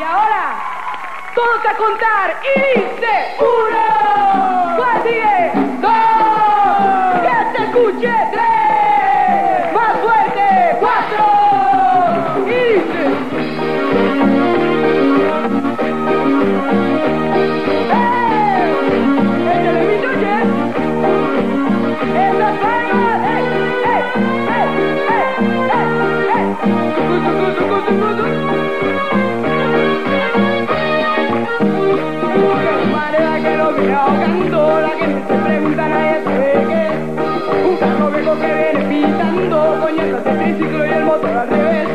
Y ahora, todos a contar. Y dice, uno. ¿Cuál sigue? Dos. Que se escuche. Tres. Más fuerte. Cuatro. Y dice. ¡Eh! ¡Eh! ¡Eh! ¡Eh! ¡Eh! ¡Eh! ¡Eh! ¡Tucu, tucu, manera que lo que ahogando, la gente se pregunta, nadie sabe qué. Un carro viejo que viene pitando, coñazos de triciclo y el motor al revés.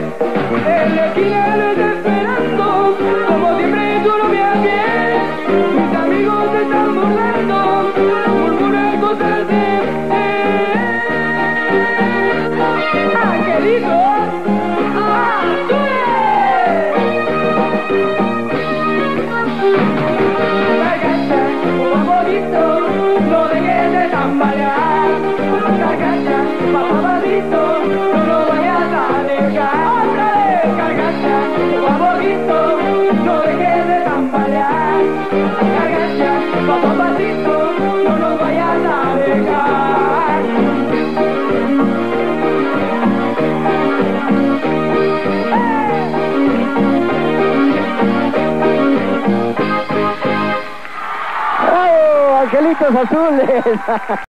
En la esquina lo está esperando, como siempre tú no me bien. Mis amigos se están burlando, murmuran cosas de... ¡Angelito! Angelitos Azules.